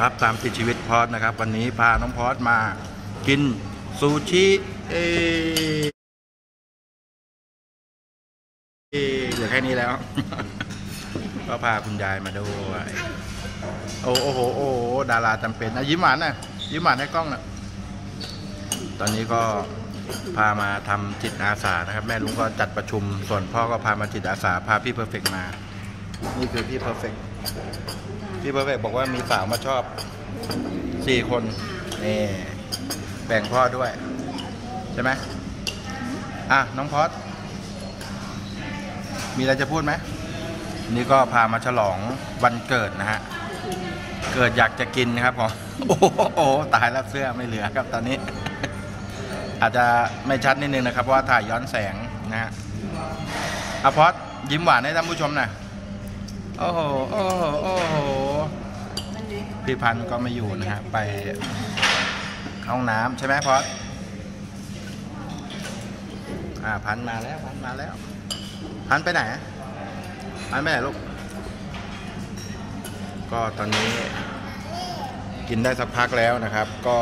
ครับตามติดชีวิตพอดนะครับ วันนี้พาน้องพอดมา กินซูชิเอเอ่อเหลือแค่นี้แล้ว ก็พาคุณยายมาด้วยโอ้โหโอ้โหดาราจำเป็นนะยิ้มหวานนะยิ้มหวานให้กล้องนะตอนนี้ก็พามาทำจิตอาสานะครับ แม่ลุงก็จัดประชุม ส่วนพ่อก็พามาจิตอาสา พาพี่เพอร์เฟกมา นี่คือพี่เพอร์เฟกต์ พี่เบิร์ดบอกว่ามีสาวมาชอบสี่คนนี่แบ่งพ่อด้วย ใช่ไหมอะ น้องพอดมีอะไรจะพูดไหมนี่ก็พามาฉลองวันเกิดนะฮะ เกิดอยากจะกินนะครับผมโอ้โหโอ้โหตายแล้วเสื้อไม่เหลือครับตอนนี้ อาจจะไม่ชัดนิดนึงนะครับเพราะว่าถ่ายย้อนแสงนะฮะอพอดยิ้มหวานให้ท่านผู้ชมหน่อย โอ้โห โอ้โห โอ้โห พี่พันธ์ก็ไม่อยู่นะฮะ ไปเข้าห้องน้ำใช่ไหมพอดอ่าพันธ์มาแล้ว พันธ์มาแล้ว พันธ์ไปไหน พันธ์ไปไหนลูก ก็ตอนนี้กินได้สักพักแล้วนะครับ ก็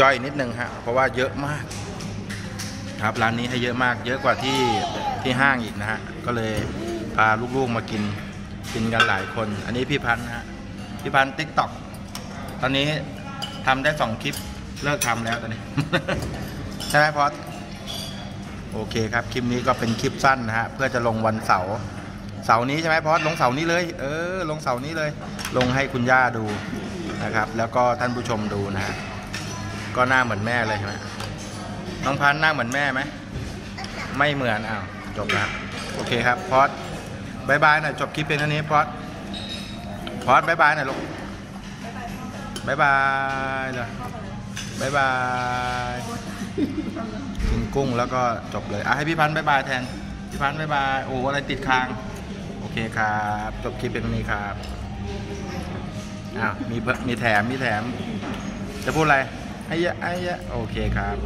ย่อยนิดนึงฮะ เพราะว่าเยอะมาก ครับร้านนี้ให้เยอะมาก เยอะกว่าที่ที่ห้างอีกนะฮะ ก็เลยพาลูกๆมากินกินกันหลายคน อันนี้พี่พันธ์นะฮะพี่พันธ์ติ๊กต็อกตอนนี้ทำได้สองคลิปเลิกทำแล้วตอนนี้ใช่ไหมพอดโอเคครับคลิปนี้ก็เป็นคลิปสั้นนะฮะเพื่อจะลงวันเสาร์เสาร์นี้ใช่ไหมพอดลงเสาร์นี้เลย เออ ลงเสาร์นี้เลย ลงให้คุณย่าดูนะครับ แล้วก็ท่านผู้ชมดูนะฮะก็หน้าเหมือนแม่เลยใช่ไหมน้องพันธ์หน้าเหมือนแม่ไหมไม่เหมือนอ้าวจบแล้วโอเคครับพอด บายบายหน่อยจบคลิปเป็นเท่านี้พอดพอดบายบายหน่อยลูกบายบายเลยบายบายกินกุ้งแล้วก็จบเลยอะให้พี่พันธ์บายบายแทนพี่พันธ์บายบายโอ้อะไรติดค้าง โอเคครับ จบคลิปเป็นเท่านี้ครับอ้าวมีเพิ่มมีแถมมีแถมจะพูดอะไรไอ้ยะไอ้ยะโอเคครับ